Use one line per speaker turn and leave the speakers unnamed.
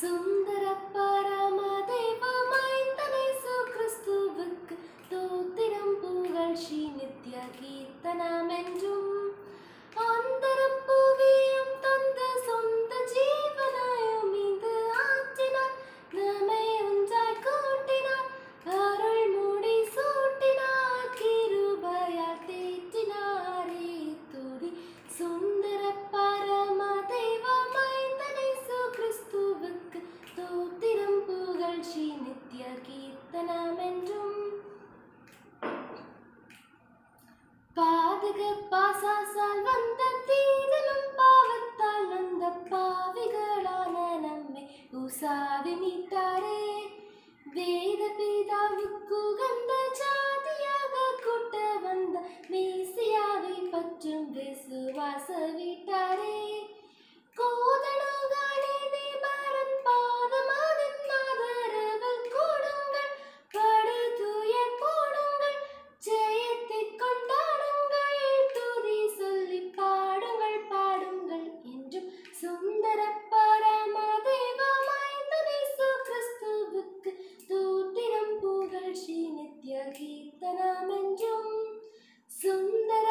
some இது பாசாசால் வந்த தீதலும் பாவத்தால் வந்த பாவிகளான நம்மை உசாவி மீட்டாரே. வேத பீதாவுக்கு கந்த मञ्जु सुन्दर